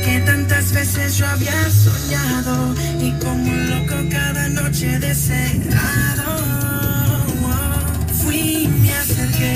que tantas veces yo había soñado y como un loco cada noche deseado. Oh, fui, me acerqué.